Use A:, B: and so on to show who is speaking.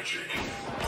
A: magic.